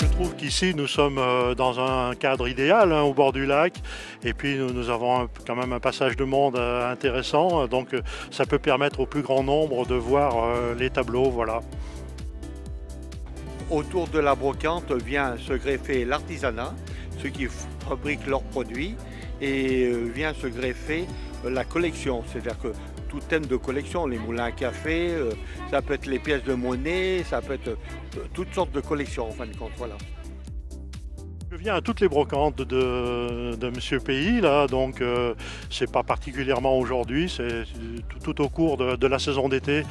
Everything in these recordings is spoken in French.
Je trouve qu'ici nous sommes euh, dans un cadre idéal hein, au bord du lac. Et puis nous, avons quand même un passage de monde euh, intéressant. Donc euh, ça peut permettre au plus grand nombre de voir les tableaux voilà. Autour de la brocante vient se greffer l'artisanat, ceux qui fabriquent leurs produits, et euh, vient se greffer euh, la collection, c'est-à-dire que tout thème de collection, les moulins à café, euh, ça peut être les pièces de monnaie, ça peut être toutes sortes de collections en fin de compte. Voilà. Je viens à toutes les brocantes de, de Monsieur Pays là donc euh, c'est pas particulièrement aujourd'hui, c'est tout, au cours de, la saison d'été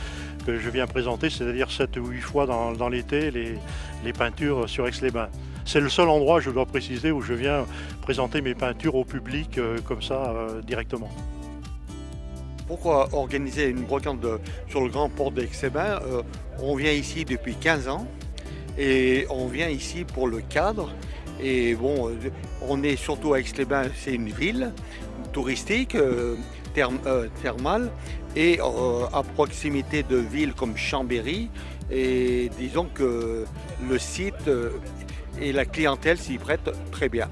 que je viens présenter, c'est-à-dire 7 ou 8 fois dans, dans l'été les, les peintures sur Aix-les-Bains. C'est le seul endroit, je dois préciser, où je viens présenter mes peintures au public euh, comme ça euh, directement. Pourquoi organiser une brocante sur le grand port d'Aix-les-Bains Euh, On vient ici depuis 15 ans et on vient ici pour le cadre. Et bon, on est surtout à Aix-les-Bains, c'est une ville touristique, therm- thermale, et à proximité de villes comme Chambéry. Et disons que le site et la clientèle s'y prête très bien.